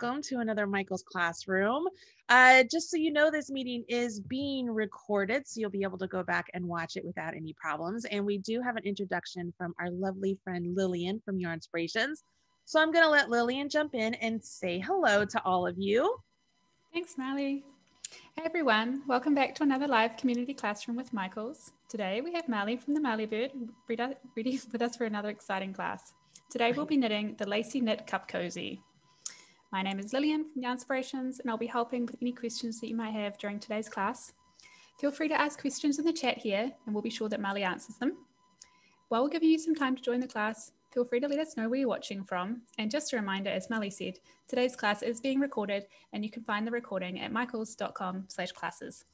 welcome to another Michaels Classroom. Uh, just so you know, this meeting is being recorded, so you'll be able to go back and watch it without any problems. And we do have an introduction from our lovely friend Lillian from Yarnspirations. So I'm going to let Lillian jump in and say hello to all of you. Thanks, Marly. Hey everyone, welcome back to another live community classroom with Michaels. Today we have Marly from the Marly Bird ready with us for another exciting class. Today we'll be knitting the Lacy Knit Cup Cozy. My name is Lillian from the Inspirations and I'll be helping with any questions that you might have during today's class. Feel free to ask questions in the chat here and we'll be sure that Marly answers them. While we're giving you some time to join the class, feel free to let us know where you're watching from. And just a reminder, as Marly said, today's class is being recorded and you can find the recording at michaels.com slash classes.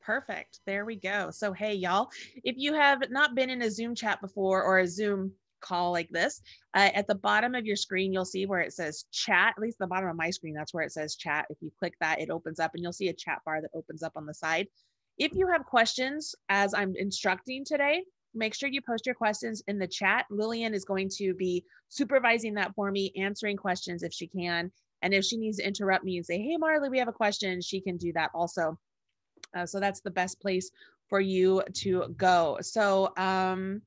Perfect. There we go. So, hey, y'all, if you have not been in a Zoom chat before or a Zoom call like this. Uh, at the bottom of your screen, you'll see where it says chat, at least the bottom of my screen, that's where it says chat. If you click that, it opens up and you'll see a chat bar that opens up on the side. If you have questions as I'm instructing today, make sure you post your questions in the chat. Lillian is going to be supervising that for me, answering questions if she can. And if she needs to interrupt me and say, hey, Marly, we have a question, she can do that also. Uh, so that's the best place for you to go. So, um,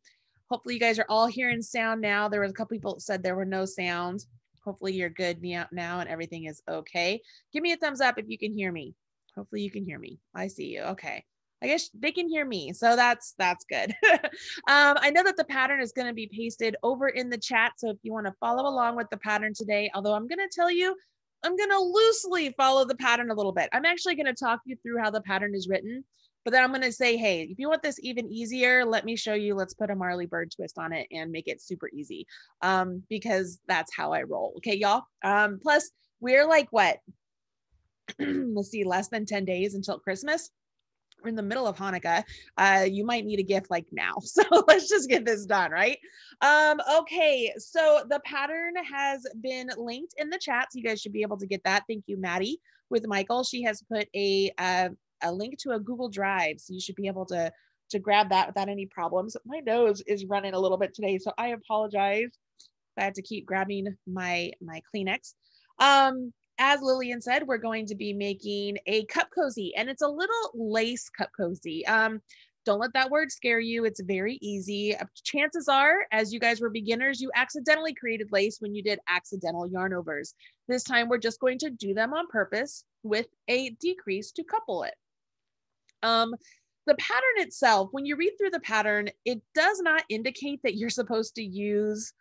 Hopefully you guys are all hearing sound now. There was a couple people said there were no sounds. Hopefully you're good now and everything is okay. Give me a thumbs up if you can hear me. Hopefully you can hear me. I see you. Okay. I guess they can hear me. So that's that's good. um, I know that the pattern is going to be pasted over in the chat. So if you want to follow along with the pattern today, although I'm going to tell you, I'm going to loosely follow the pattern a little bit. I'm actually going to talk you through how the pattern is written. But then I'm going to say, hey, if you want this even easier, let me show you. Let's put a Marly Bird twist on it and make it super easy um, because that's how I roll. Okay, y'all. Um, plus, we're like what? Let's see, less than 10 days until Christmas. We're in the middle of Hanukkah. Uh, you might need a gift like now. So let's just get this done, right? Um, okay, so the pattern has been linked in the chat. So you guys should be able to get that. Thank you, Maddie with Michael. She has put a uh, a link to a Google Drive. So you should be able to, to grab that without any problems. My nose is running a little bit today, so I apologize. I had to keep grabbing my, my Kleenex. Um, as Lillian said, we're going to be making a cup cozy and it's a little lace cup cozy. Um, don't let that word scare you. It's very easy. Uh, chances are, as you guys were beginners, you accidentally created lace when you did accidental yarn overs. This time we're just going to do them on purpose with a decrease to couple it. Um, the pattern itself, when you read through the pattern, it does not indicate that you're supposed to use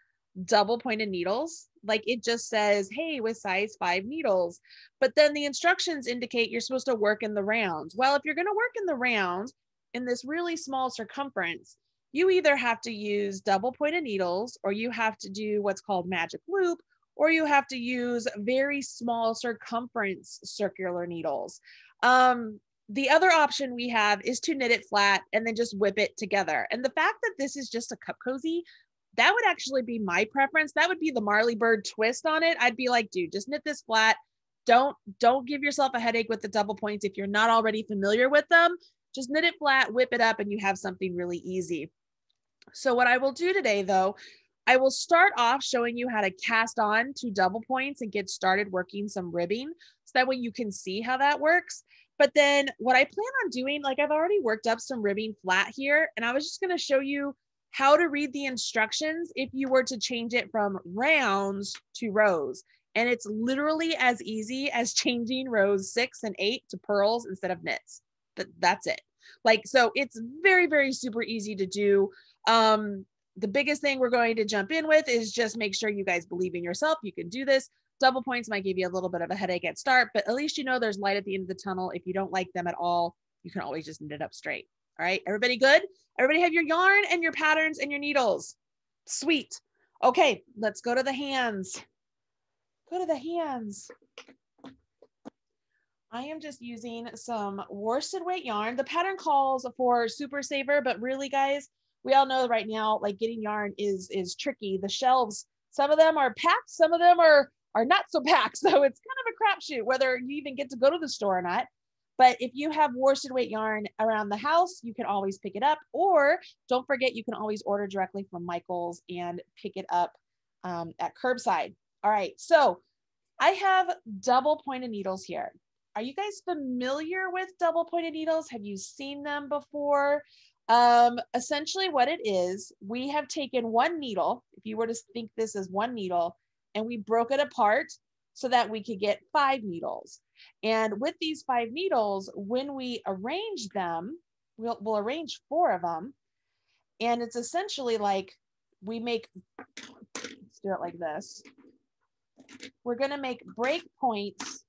double pointed needles. Like it just says, hey, with size five needles. But then the instructions indicate you're supposed to work in the round. Well, if you're going to work in the round in this really small circumference, you either have to use double pointed needles or you have to do what's called magic loop or you have to use very small circumference circular needles. Um, the other option we have is to knit it flat and then just whip it together. And the fact that this is just a cup cozy, that would actually be my preference. That would be the Marly Bird twist on it. I'd be like, dude, just knit this flat. Don't don't give yourself a headache with the double points if you're not already familiar with them. Just knit it flat, whip it up, and you have something really easy. So what I will do today, though, I will start off showing you how to cast on to double points and get started working some ribbing. So that way you can see how that works. But then what I plan on doing, like I've already worked up some ribbing flat here, and I was just going to show you how to read the instructions if you were to change it from rounds to rows. And it's literally as easy as changing rows six and eight to purls instead of knits. But that's it. Like, so it's very, very super easy to do. Um, the biggest thing we're going to jump in with is just make sure you guys believe in yourself. You can do this. Double points might give you a little bit of a headache at start, but at least you know there's light at the end of the tunnel. If you don't like them at all, you can always just knit it up straight. All right, everybody good? Everybody have your yarn and your patterns and your needles. Sweet. Okay, let's go to the hands. Go to the hands. I am just using some worsted weight yarn. The pattern calls for super saver, but really guys, we all know right now, like getting yarn is, is tricky. The shelves, some of them are packed, some of them are are not so packed. So it's kind of a crapshoot whether you even get to go to the store or not. But if you have worsted weight yarn around the house, you can always pick it up. Or don't forget, you can always order directly from Michaels and pick it up um, at curbside. All right. So I have double pointed needles here. Are you guys familiar with double pointed needles? Have you seen them before? Um, essentially what it is, we have taken one needle, if you were to think this as one needle, and we broke it apart so that we could get five needles. And with these five needles, when we arrange them, we'll, we'll arrange four of them. And it's essentially like we make, let's do it like this. We're gonna make break points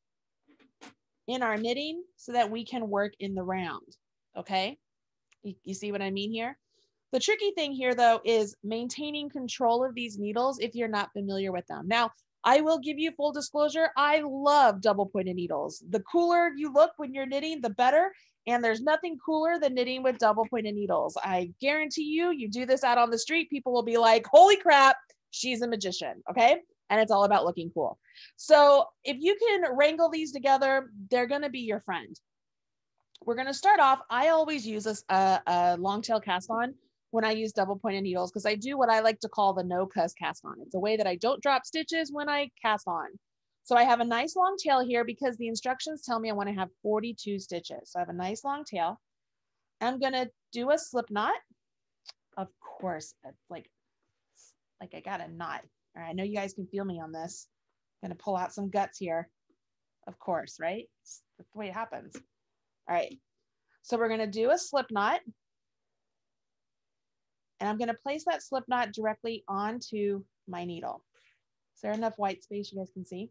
in our knitting so that we can work in the round, okay? You, you see what I mean here? The tricky thing here though is maintaining control of these needles if you're not familiar with them. Now, I will give you full disclosure. I love double pointed needles. The cooler you look when you're knitting, the better. And there's nothing cooler than knitting with double pointed needles. I guarantee you, you do this out on the street, people will be like, holy crap, she's a magician. Okay. And it's all about looking cool. So if you can wrangle these together, they're going to be your friend. We're going to start off. I always use a, a, a long tail cast on when I use double pointed needles because I do what I like to call the no cuss cast on. It's a way that I don't drop stitches when I cast on. So I have a nice long tail here because the instructions tell me I want to have 42 stitches. So I have a nice long tail. I'm going to do a slip knot. Of course, uh, like, like I got a knot. All right, I know you guys can feel me on this. I'm going to pull out some guts here. Of course, right? That's the way it happens. All right. So we're going to do a slip knot. And I'm going to place that slip knot directly onto my needle. Is there enough white space you guys can see?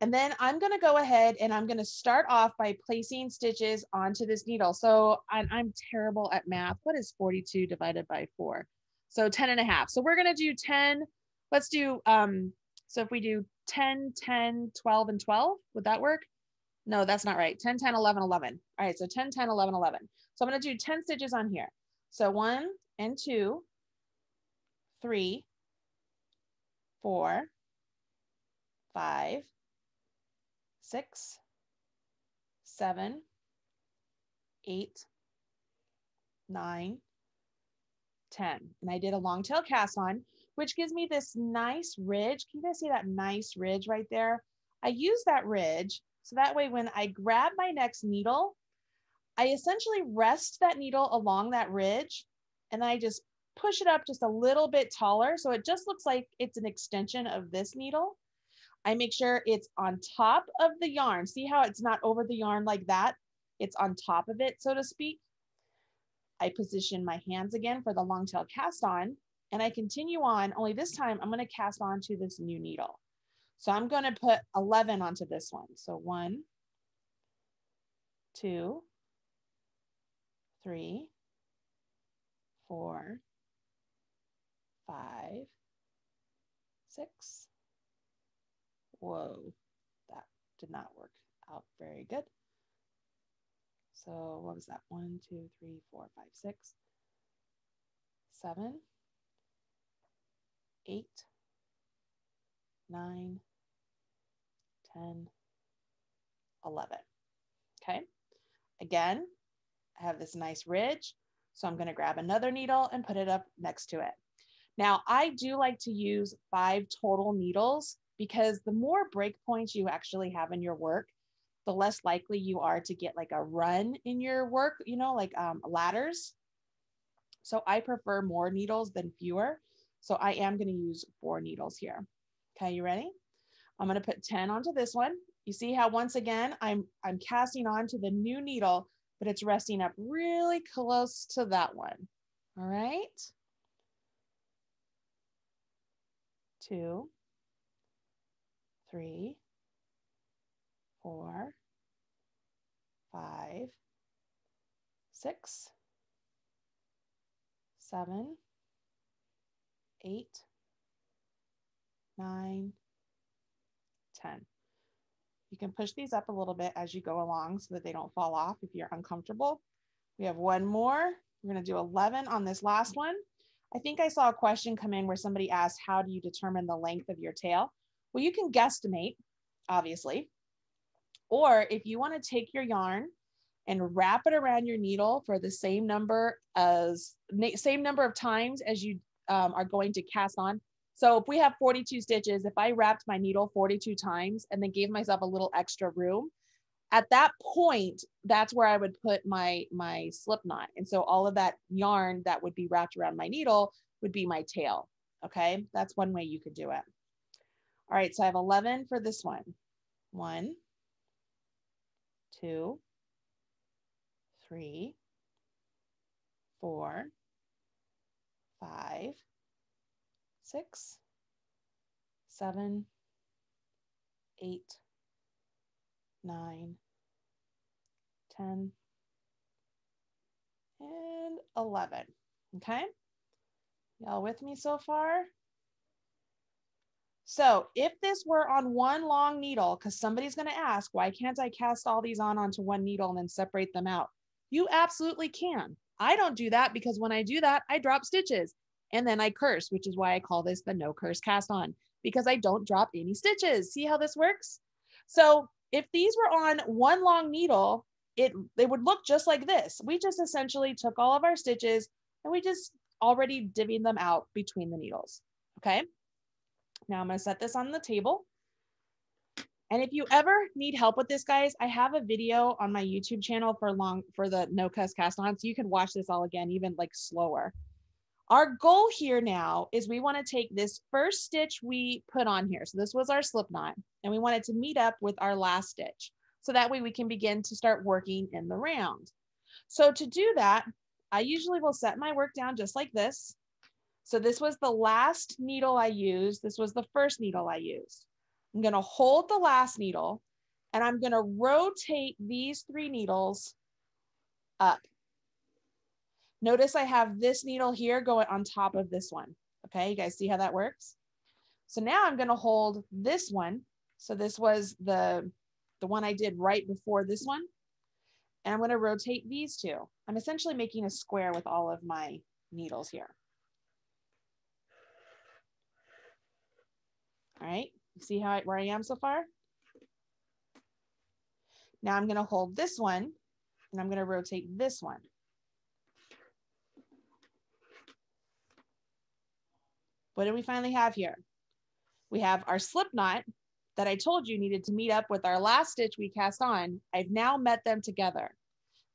And then I'm going to go ahead and I'm going to start off by placing stitches onto this needle. So I'm, I'm, terrible at math. What is 42 divided by 4? So 10 and a half. So we're going to do 10. Let's do, um, so if we do 10, 10, 12, and 12, would that work? No, that's not right. 10, 10, 11, 11. All right, so 10, 10, 11, 11. So I'm going to do 10 stitches on here. So one, and two, three, four, five, six, seven, eight, nine, 10. And I did a long tail cast on, which gives me this nice ridge. Can you guys see that nice ridge right there? I use that ridge so that way when I grab my next needle, I essentially rest that needle along that ridge and then I just push it up just a little bit taller. So it just looks like it's an extension of this needle. I make sure it's on top of the yarn. See how it's not over the yarn like that? It's on top of it, so to speak. I position my hands again for the long tail cast on and I continue on, only this time I'm gonna cast on to this new needle. So I'm gonna put 11 onto this one. So one, two, three, four, five, six. Whoa, that did not work out very good. So what was that? One, two, three, four, five, six, seven, eight, nine, 10, 11. Okay. Again, I have this nice ridge. So I'm going to grab another needle and put it up next to it. Now, I do like to use five total needles because the more break points you actually have in your work, the less likely you are to get like a run in your work, you know, like um, ladders. So I prefer more needles than fewer. So I am going to use four needles here. Okay, you ready? I'm going to put 10 onto this one. You see how once again, I'm, I'm casting onto the new needle but it's resting up really close to that one. All right. Two, three, four, five, six, seven, eight, nine, ten. You can push these up a little bit as you go along so that they don't fall off if you're uncomfortable. We have one more. We're going to do 11 on this last one. I think I saw a question come in where somebody asked, how do you determine the length of your tail? Well, you can guesstimate, obviously. Or if you want to take your yarn and wrap it around your needle for the same number as same number of times as you um, are going to cast on, So if we have 42 stitches, if I wrapped my needle 42 times and then gave myself a little extra room, at that point, that's where I would put my, my slip knot. And so all of that yarn that would be wrapped around my needle would be my tail. Okay, that's one way you could do it. All right, so I have 11 for this one. One, two, three, four, five, six, seven, eight, nine, 10, and 11. Okay. Y'all with me so far? So if this were on one long needle, because somebody's going to ask, why can't I cast all these on onto one needle and then separate them out? You absolutely can. I don't do that because when I do that, I drop stitches and then I curse, which is why I call this the no curse cast on because I don't drop any stitches. See how this works? So if these were on one long needle, it they would look just like this. We just essentially took all of our stitches and we just already divvied them out between the needles. Okay. Now I'm going to set this on the table. And if you ever need help with this, guys, I have a video on my YouTube channel for long for the no cuss cast on. So you can watch this all again, even like slower. Our goal here now is we want to take this first stitch we put on here. So this was our slip knot and we want it to meet up with our last stitch. So that way we can begin to start working in the round. So to do that, I usually will set my work down just like this. So this was the last needle I used. This was the first needle I used. I'm gonna hold the last needle and I'm gonna rotate these three needles up. Notice I have this needle here going on top of this one. Okay, you guys see how that works? So now I'm gonna hold this one. So this was the, the one I did right before this one. And I'm gonna rotate these two. I'm essentially making a square with all of my needles here. All right, see how I, where I am so far? Now I'm gonna hold this one and I'm gonna rotate this one. What do we finally have here? We have our slip knot that I told you needed to meet up with our last stitch we cast on. I've now met them together.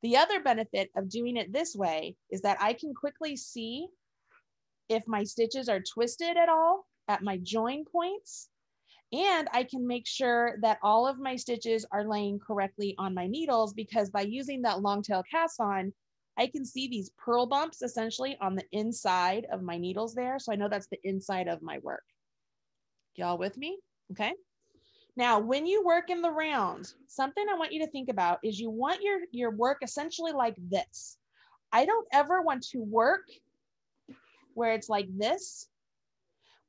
The other benefit of doing it this way is that I can quickly see if my stitches are twisted at all at my join points. And I can make sure that all of my stitches are laying correctly on my needles because by using that long tail cast on, I can see these purl bumps essentially on the inside of my needles there. So I know that's the inside of my work. Y'all with me? Okay. Now, when you work in the round, something I want you to think about is you want your, your work essentially like this. I don't ever want to work where it's like this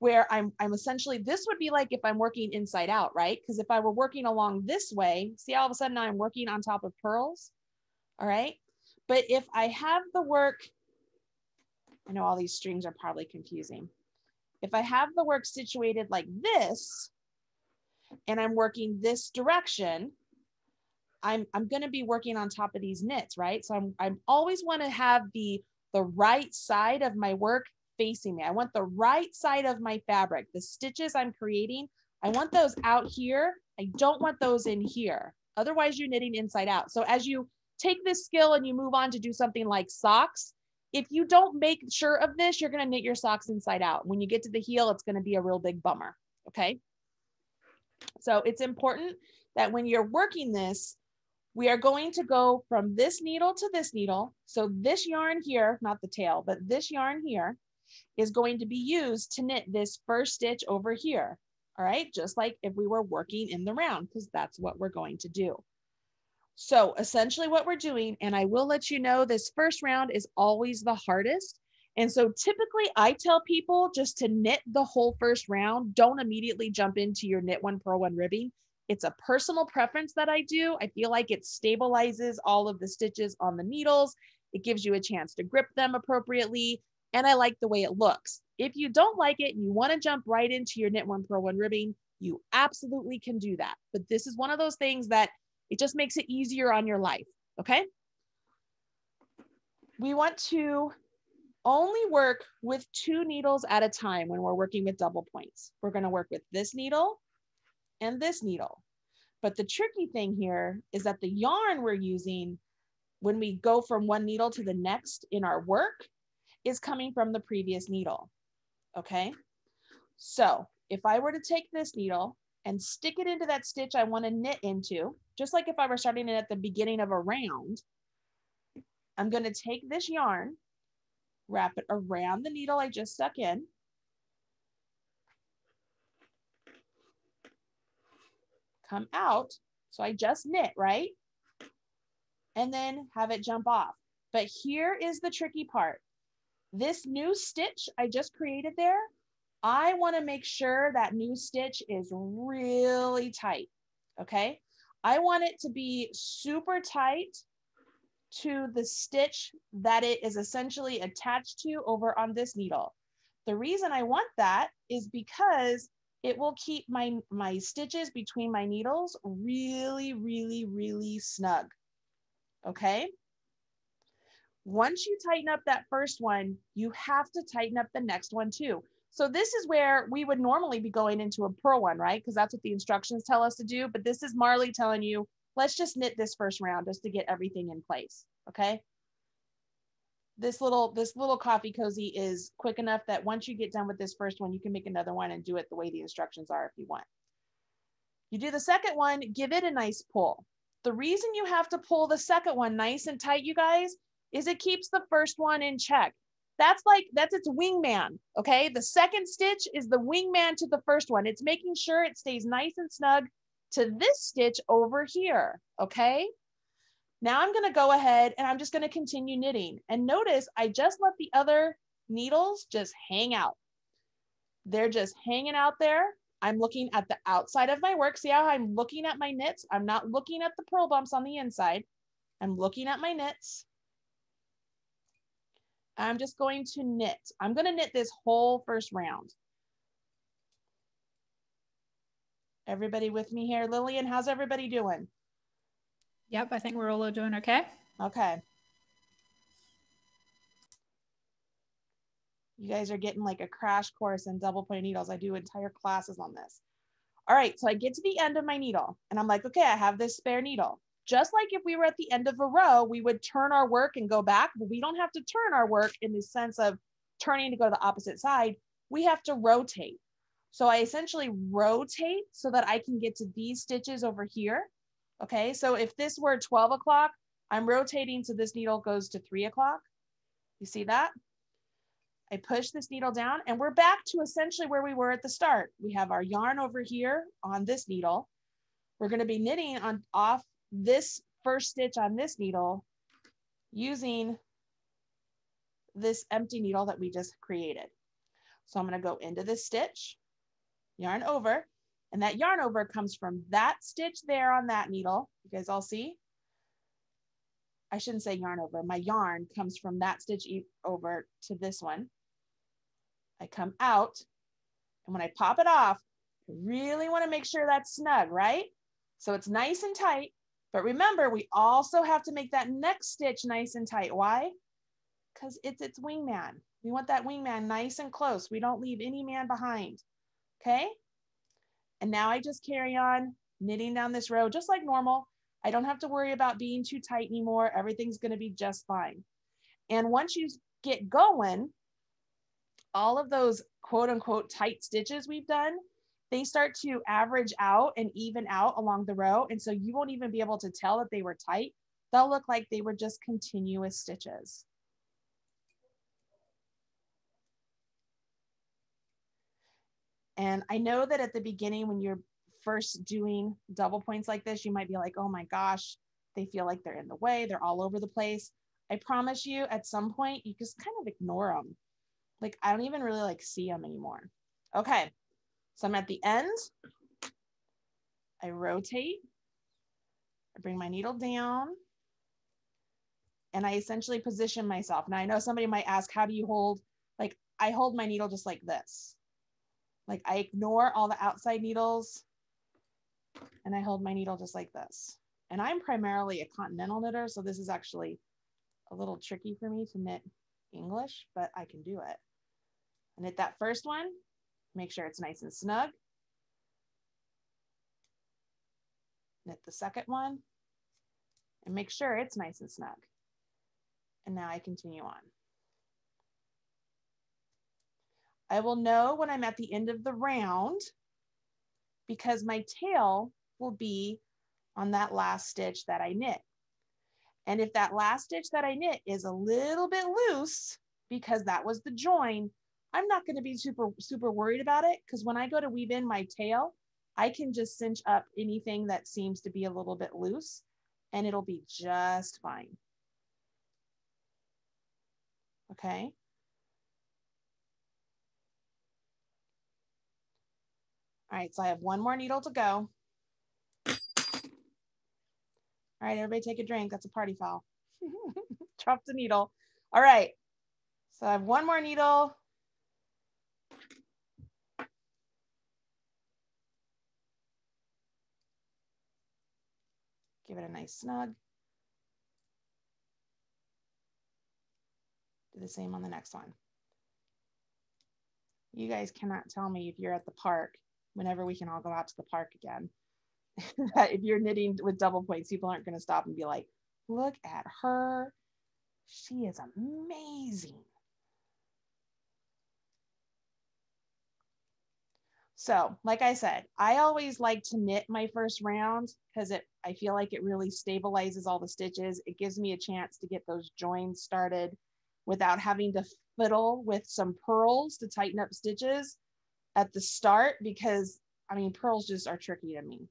where I'm, I'm essentially, this would be like if I'm working inside out, right? Because if I were working along this way, see all of a sudden I'm working on top of purls, all right? But if I have the work, I know all these strings are probably confusing. If I have the work situated like this, and I'm working this direction, I'm, I'm gonna be working on top of these knits, right? So I'm, I'm always wanna have the, the right side of my work facing me. I want the right side of my fabric. The stitches I'm creating, I want those out here. I don't want those in here. Otherwise you're knitting inside out. So as you take this skill and you move on to do something like socks, if you don't make sure of this, you're gonna knit your socks inside out. When you get to the heel, it's gonna be a real big bummer, okay? So it's important that when you're working this, we are going to go from this needle to this needle. So this yarn here, not the tail, but this yarn here is going to be used to knit this first stitch over here. All right, just like if we were working in the round, because that's what we're going to do. So essentially what we're doing, and I will let you know this first round is always the hardest. And so typically I tell people just to knit the whole first round. Don't immediately jump into your knit one, purl one ribbing. It's a personal preference that I do. I feel like it stabilizes all of the stitches on the needles. It gives you a chance to grip them appropriately and I like the way it looks. If you don't like it and you want to jump right into your knit one purl one ribbing, you absolutely can do that. But this is one of those things that it just makes it easier on your life. Okay. We want to only work with two needles at a time when we're working with double points. We're gonna work with this needle and this needle. But the tricky thing here is that the yarn we're using when we go from one needle to the next in our work is coming from the previous needle, okay? So if I were to take this needle and stick it into that stitch I wanna knit into, just like if I were starting it at the beginning of a round, I'm gonna take this yarn, wrap it around the needle I just stuck in, come out. So I just knit, right? And then have it jump off. But here is the tricky part. This new stitch I just created there, I wanna make sure that new stitch is really tight, okay? I want it to be super tight to the stitch that it is essentially attached to over on this needle. The reason I want that is because it will keep my, my stitches between my needles really, really, really snug. Okay. Once you tighten up that first one, you have to tighten up the next one too. So this is where we would normally be going into a purl one, right? Because that's what the instructions tell us to do. But this is Marly telling you, let's just knit this first round just to get everything in place. Okay this little this little coffee cozy is quick enough that once you get done with this first one, you can make another one and do it the way the instructions are if you want. You do the second one, give it a nice pull. The reason you have to pull the second one nice and tight, you guys, is it keeps the first one in check. That's like, that's its wingman, okay? The second stitch is the wingman to the first one. It's making sure it stays nice and snug to this stitch over here, okay? Now I'm gonna go ahead and I'm just gonna continue knitting. And notice I just let the other needles just hang out. They're just hanging out there. I'm looking at the outside of my work. See how I'm looking at my knits? I'm not looking at the purl bumps on the inside. I'm looking at my knits. I'm just going to knit. I'm gonna knit this whole first round. Everybody with me here? Lillian, how's everybody doing? Yep, I think we're all doing okay. Okay. You guys are getting like a crash course in double point needles. I do entire classes on this. All right, so I get to the end of my needle and I'm like, okay, I have this spare needle. Just like if we were at the end of a row, we would turn our work and go back, but we don't have to turn our work in the sense of turning to go to the opposite side. We have to rotate. So I essentially rotate so that I can get to these stitches over here Okay, so if this were 12 o'clock, I'm rotating so this needle goes to three o'clock. You see that? I push this needle down and we're back to essentially where we were at the start. We have our yarn over here on this needle. We're gonna be knitting on off this first stitch on this needle using this empty needle that we just created. So I'm gonna go into this stitch, yarn over, and that yarn over comes from that stitch there on that needle. You guys all see? I shouldn't say yarn over. My yarn comes from that stitch over to this one. I come out, and when I pop it off, I really want to make sure that's snug, right? So it's nice and tight. But remember, we also have to make that next stitch nice and tight. Why? Because it's its wingman. We want that wingman nice and close. We don't leave any man behind. Okay? And now I just carry on knitting down this row just like normal. I don't have to worry about being too tight anymore. Everything's gonna be just fine. And once you get going, all of those quote unquote tight stitches we've done, they start to average out and even out along the row. And so you won't even be able to tell that they were tight. They'll look like they were just continuous stitches. And I know that at the beginning, when you're first doing double points like this, you might be like, oh my gosh, they feel like they're in the way, they're all over the place. I promise you, at some point, you just kind of ignore them. Like, I don't even really like see them anymore. Okay, so I'm at the end. I rotate, I bring my needle down, and I essentially position myself. Now, I know somebody might ask, how do you hold? Like, I hold my needle just like this. Like I ignore all the outside needles and I hold my needle just like this. And I'm primarily a continental knitter, so this is actually a little tricky for me to knit English, but I can do it. And knit that first one, make sure it's nice and snug. Knit the second one and make sure it's nice and snug. And now I continue on. I will know when I'm at the end of the round because my tail will be on that last stitch that I knit. And if that last stitch that I knit is a little bit loose because that was the join, I'm not gonna be super, super worried about it because when I go to weave in my tail, I can just cinch up anything that seems to be a little bit loose and it'll be just fine. Okay. All right, so I have one more needle to go. All right, everybody take a drink. That's a party foul. Drop the needle. All right, so I have one more needle. Give it a nice snug. Do the same on the next one. You guys cannot tell me if you're at the park, whenever we can all go out to the park again, that if you're knitting with double points, people aren't going to stop and be like, look at her. She is amazing. So, like I said, I always like to knit my first round because it I feel like it really stabilizes all the stitches. It gives me a chance to get those joins started without having to fiddle with some purls to tighten up stitches at the start because I mean purls just are tricky to me.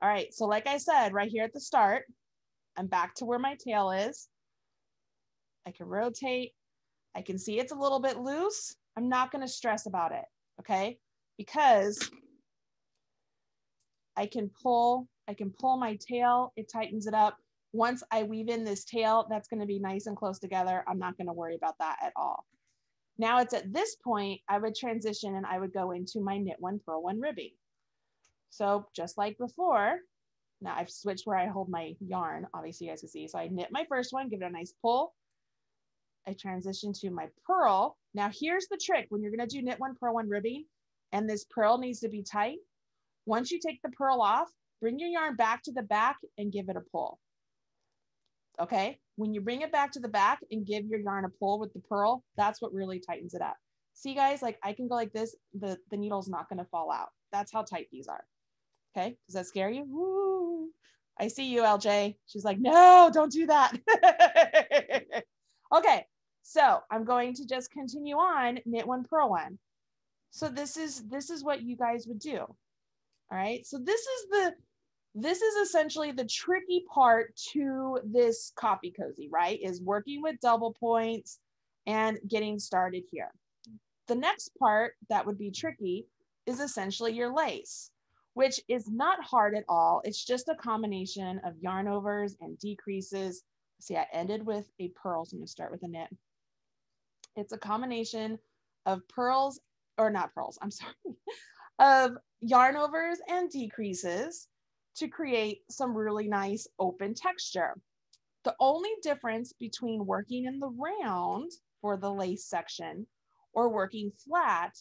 All right, so like I said, right here at the start, I'm back to where my tail is. I can rotate. I can see it's a little bit loose. I'm not going to stress about it, okay? Because I can pull, I can pull my tail, it tightens it up. Once I weave in this tail, that's gonna be nice and close together. I'm not gonna worry about that at all. Now it's at this point, I would transition and I would go into my knit one, purl one ribbing. So just like before, now I've switched where I hold my yarn, obviously you guys can see. So I knit my first one, give it a nice pull. I transition to my purl. Now here's the trick when you're gonna do knit one, purl one ribbing, and this purl needs to be tight. Once you take the purl off, bring your yarn back to the back and give it a pull. Okay, when you bring it back to the back and give your yarn a pull with the purl, that's what really tightens it up. See guys, like I can go like this, the, the needle's not gonna fall out. That's how tight these are. Okay, does that scare you? Woo. I see you, LJ. She's like, no, don't do that. okay, so I'm going to just continue on, knit one, purl one. So this is this is what you guys would do. All right. So this is the this is essentially the tricky part to this coffee cozy, right? Is working with double points and getting started here. The next part that would be tricky is essentially your lace, which is not hard at all. It's just a combination of yarn overs and decreases. See, I ended with a purl, so I'm gonna start with a knit. It's a combination of purls or not purls, I'm sorry, of yarn overs and decreases to create some really nice open texture. The only difference between working in the round for the lace section or working flat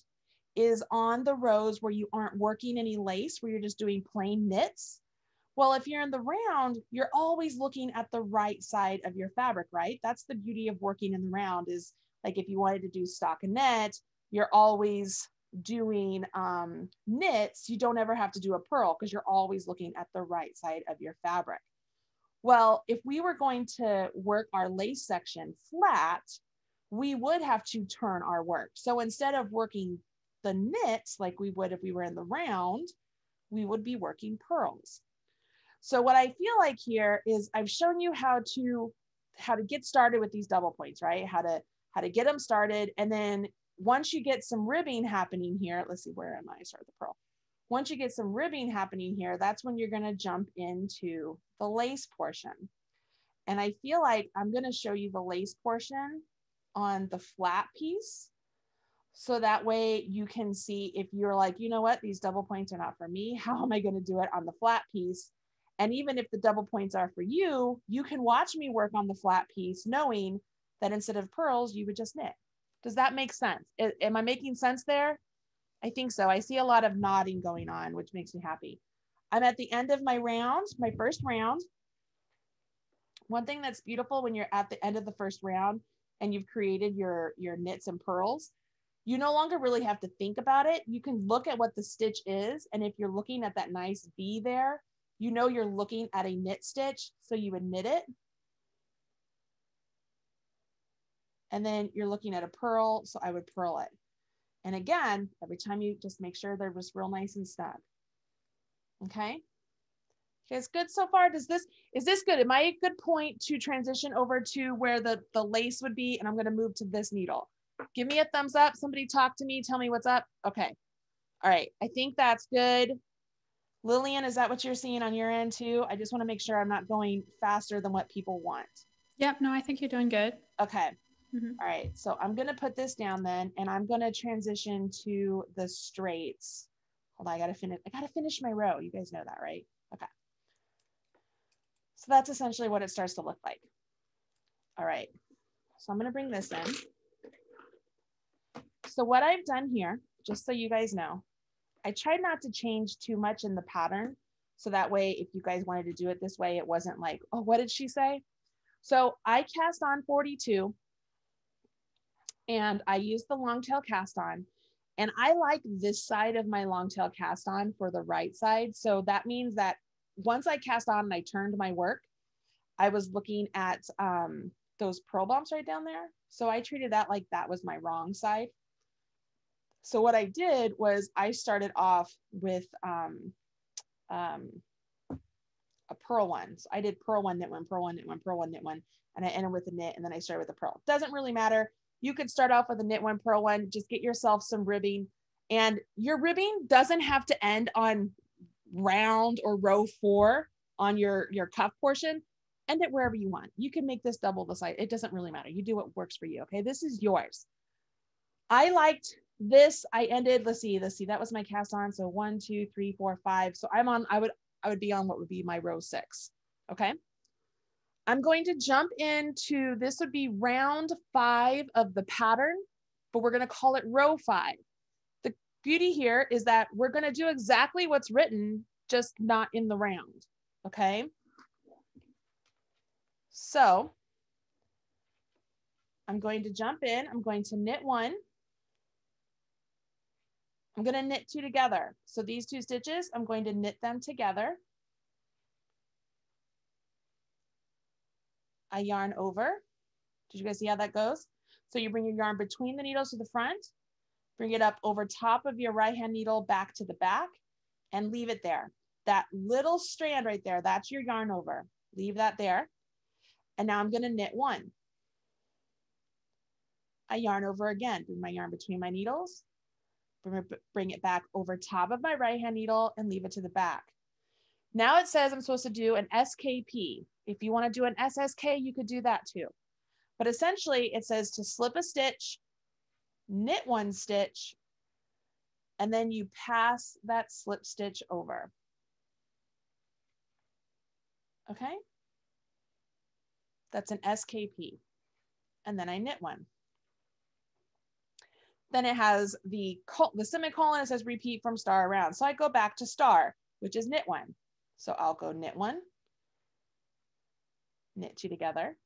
is on the rows where you aren't working any lace, where you're just doing plain knits. Well, if you're in the round, you're always looking at the right side of your fabric, right? That's the beauty of working in the round is like if you wanted to do stockinette, you're always doing um, knits, you don't ever have to do a purl because you're always looking at the right side of your fabric. Well, if we were going to work our lace section flat, we would have to turn our work. So instead of working the knits like we would if we were in the round, we would be working purls. So what I feel like here is I've shown you how to how to get started with these double points, right? How to how to get them started and then once you get some ribbing happening here, let's see, where am I? Start the purl. Once you get some ribbing happening here, that's when you're gonna jump into the lace portion. And I feel like I'm gonna show you the lace portion on the flat piece. So that way you can see if you're like, you know what, these double points are not for me. How am I gonna do it on the flat piece? And even if the double points are for you, you can watch me work on the flat piece knowing that instead of purls, you would just knit. Does that make sense? Am I making sense there? I think so. I see a lot of nodding going on, which makes me happy. I'm at the end of my round, my first round. One thing that's beautiful when you're at the end of the first round and you've created your, your knits and purls, you no longer really have to think about it. You can look at what the stitch is. And if you're looking at that nice V there, you know you're looking at a knit stitch. So you would knit it. And then you're looking at a purl. So I would purl it. And again, every time you just make sure they're just real nice and snug. Okay. Okay, it's good so far. Does this, is this good? Am I a good point to transition over to where the, the lace would be? And I'm gonna move to this needle. Give me a thumbs up. Somebody talk to me, tell me what's up. Okay. All right, I think that's good. Lillian, is that what you're seeing on your end too? I just wanna make sure I'm not going faster than what people want. Yep, no, I think you're doing good. Okay. Mm -hmm. All right, so I'm gonna put this down then, and I'm gonna transition to the straights. Hold on, I gotta finish. I gotta finish my row. You guys know that, right? Okay. So that's essentially what it starts to look like. All right, so I'm gonna bring this in. So what I've done here, just so you guys know, I tried not to change too much in the pattern. So that way, if you guys wanted to do it this way, it wasn't like, oh, what did she say? So I cast on 42 and I use the long tail cast on and I like this side of my long tail cast on for the right side. So that means that once I cast on and I turned my work, I was looking at um, those purl bumps right down there. So I treated that like that was my wrong side. So what I did was I started off with um, um, a purl one. So I did purl one, knit one, purl one, knit one, purl one, knit one, and I ended with a knit and then I started with a purl. Doesn't really matter. You could start off with a knit one, purl one, just get yourself some ribbing. And your ribbing doesn't have to end on round or row four on your, your cuff portion. End it wherever you want. You can make this double the size. It doesn't really matter. You do what works for you. Okay. This is yours. I liked this. I ended, let's see, let's see, that was my cast on. So one, two, three, four, five. So I'm on, I would, I would be on what would be my row six. Okay. I'm going to jump into, this would be round five of the pattern, but we're gonna call it row five. The beauty here is that we're gonna do exactly what's written, just not in the round, okay? So I'm going to jump in, I'm going to knit one. I'm gonna knit two together. So these two stitches, I'm going to knit them together. I yarn over. Did you guys see how that goes? So you bring your yarn between the needles to the front, bring it up over top of your right hand needle back to the back and leave it there. That little strand right there, that's your yarn over. Leave that there. And now I'm gonna knit one. I yarn over again, bring my yarn between my needles, bring it back over top of my right hand needle and leave it to the back. Now it says I'm supposed to do an SKP. If you want to do an SSK, you could do that too. But essentially it says to slip a stitch, knit one stitch, and then you pass that slip stitch over. Okay? That's an SKP. And then I knit one. Then it has the, the semicolon, it says repeat from star around. So I go back to star, which is knit one. So I'll go knit one, knit two together,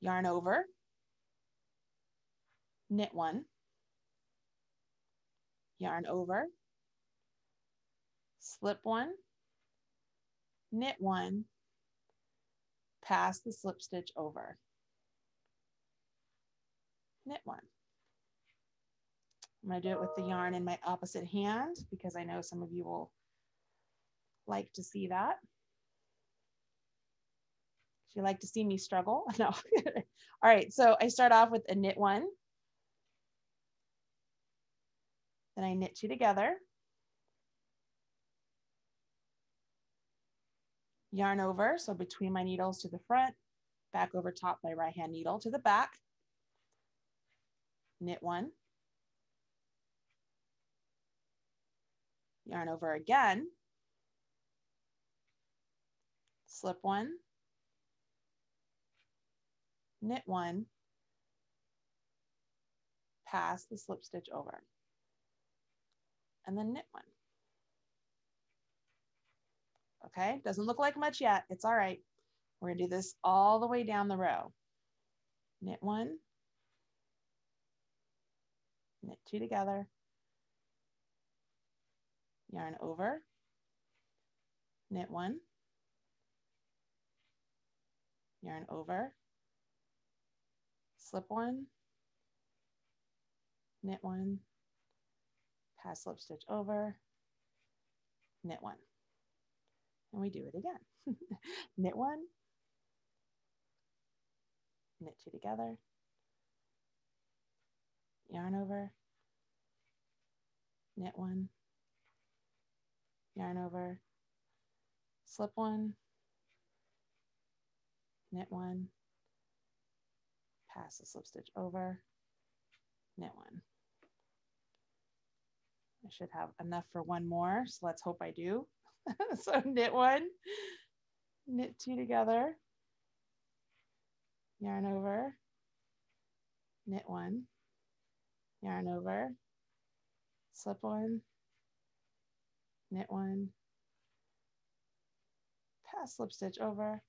yarn over, knit one, yarn over, slip one, knit one, pass the slip stitch over, knit one. I'm gonna do it with the yarn in my opposite hand because I know some of you will like to see that. Do you like to see me struggle? No. All right, so I start off with a knit one. Then I knit two together. Yarn over, so between my needles to the front, back over top my right hand needle to the back. Knit one. Yarn over again, slip one, knit one, pass the slip stitch over, and then knit one. Okay, doesn't look like much yet. It's all right. We're gonna do this all the way down the row. Knit one, knit two together, yarn over, knit one, yarn over, slip one, knit one, pass slip stitch over, knit one. And we do it again. knit one, knit two together, yarn over, knit one, yarn over, slip one, knit one, pass the slip stitch over, knit one. I should have enough for one more, so let's hope I do. so knit one, knit two together, yarn over, knit one, yarn over, slip one, knit one, pass slip stitch over,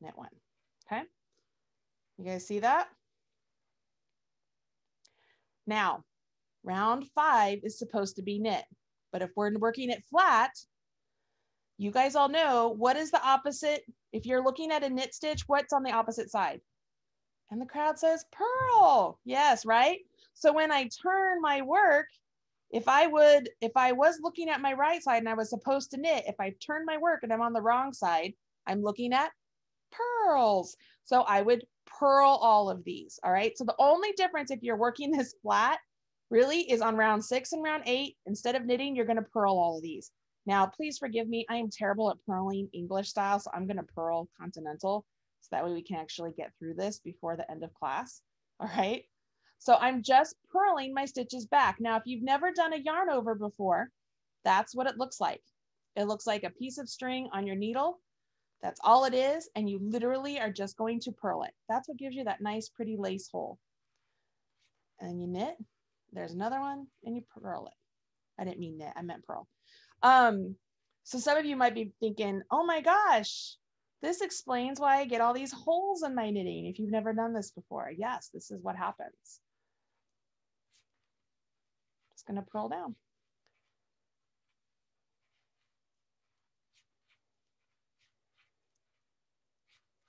knit one. Okay, you guys see that? Now, round five is supposed to be knit, but if we're working it flat, you guys all know what is the opposite? If you're looking at a knit stitch, what's on the opposite side? And the crowd says purl. Yes, right? So when I turn my work, if I would, if I was looking at my right side and I was supposed to knit, if I turn my work and I'm on the wrong side, I'm looking at purls. So I would purl all of these. All right. So the only difference if you're working this flat really is on round six and round eight, instead of knitting, you're going to purl all of these. Now, please forgive me. I am terrible at purling English style. So I'm going to purl continental. So that way we can actually get through this before the end of class. All right. So I'm just purling my stitches back. Now, if you've never done a yarn over before, that's what it looks like. It looks like a piece of string on your needle. That's all it is. And you literally are just going to purl it. That's what gives you that nice, pretty lace hole. And you knit. There's another one and you purl it. I didn't mean knit, I meant purl. Um, so some of you might be thinking, oh my gosh, this explains why I get all these holes in my knitting. If you've never done this before, yes, this is what happens. Just gonna purl down.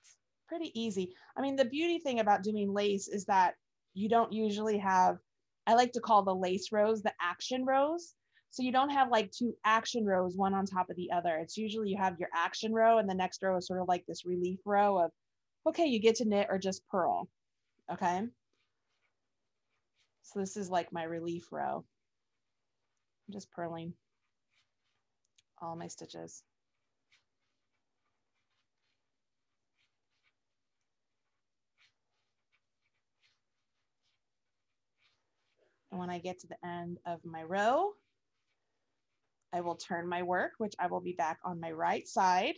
It's pretty easy. I mean, the beauty thing about doing lace is that you don't usually have, I like to call the lace rows the action rows. So you don't have like two action rows, one on top of the other. It's usually you have your action row and the next row is sort of like this relief row of, okay, you get to knit or just purl. Okay. So this is like my relief row. I'm just purling all my stitches. And when I get to the end of my row, I will turn my work, which I will be back on my right side.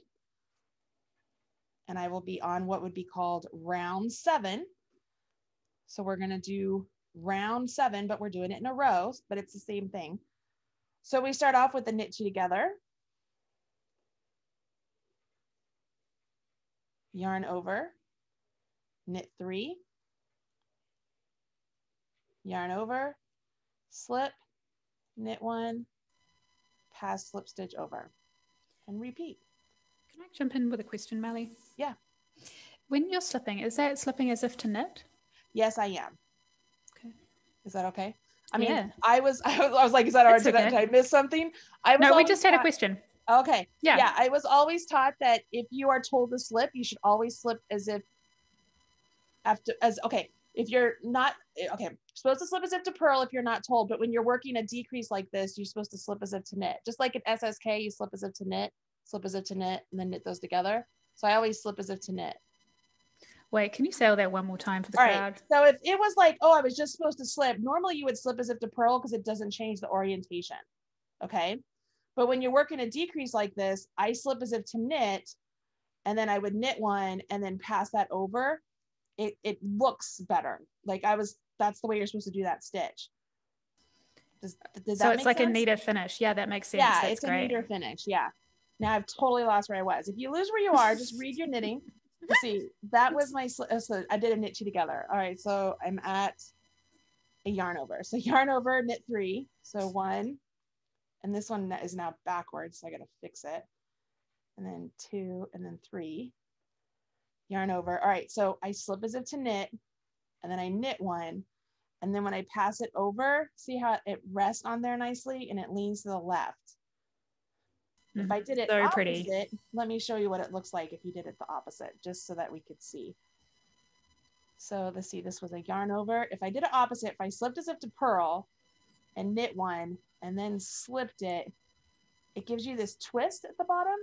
And I will be on what would be called round seven. So we're gonna do round seven, but we're doing it in a row, but it's the same thing. So we start off with the knit two together. Yarn over, knit three, yarn over, slip, knit one, pass slip stitch over, and repeat. Can I jump in with a question, Marly? Yeah. When you're slipping, is that slipping as if to knit? Yes, I am. Okay. Is that okay? I mean, Yeah. I was, I was, I was like, is that already, That's did, I, okay. did I miss something? I was No, we just had a question. Okay. Yeah. Yeah. I was always taught that if you are told to slip, you should always slip as if after as okay. If you're not eh, okay, you're supposed to slip as if to purl if you're not told, but when you're working a decrease like this, you're supposed to slip as if to knit. Just like an SSK, you slip as if to knit, slip as if to knit, and then knit those together. So I always slip as if to knit. Wait, can you say all that one more time for the All crowd? right. So if it was like, oh, I was just supposed to slip, normally you would slip as if to purl because it doesn't change the orientation. Okay. But when you're working a decrease like this, I slip as if to knit, and then I would knit one and then pass that over. it, it looks better. Like I was, that's the way you're supposed to do that stitch. Does, does so it's like sense? a neater finish. Yeah, that makes sense. Yeah, That's it's great. a neater finish. Yeah. Now I've totally lost where I was. If you lose where you are, just read your knitting. See, that was my, uh, so I did a knit two together. All right, so I'm at a yarn over. So yarn over, knit three. So one, and this one is now backwards, so I gotta fix it. And then two, and then three. Yarn over. All right, so I slip as if to knit, and then I knit one, and then when I pass it over, see how it rests on there nicely and it leans to the left. If I did it Very opposite, pretty. let me show you what it looks like if you did it the opposite, just so that we could see. So let's see, this was a yarn over. If I did it opposite, if I slipped as if to purl and knit one and then slipped it, it gives you this twist at the bottom.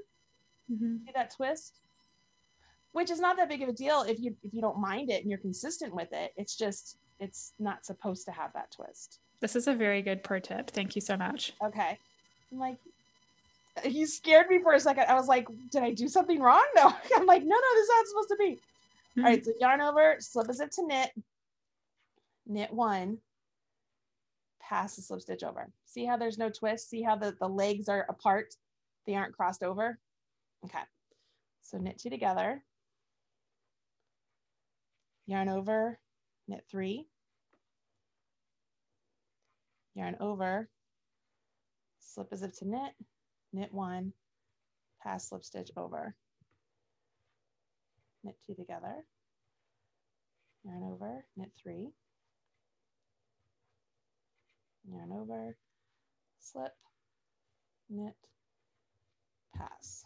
Mm-hmm. See that twist? Which is not that big of a deal if you if you don't mind it and you're consistent with it. It's just it's not supposed to have that twist. This is a very good pro tip. Thank you so much. Okay. I'm like, you scared me for a second. I was like, did I do something wrong? No. I'm like, no, no, this is how it's supposed to be. Mm-hmm. All right, so yarn over, slip a zip to knit, knit one, pass the slip stitch over. See how there's no twist? See how the, the legs are apart? They aren't crossed over? Okay. So knit two together, yarn over, knit three, yarn over, slip as if to knit, knit one, pass slip stitch over, knit two together, yarn over, knit three, yarn over, slip, knit, pass.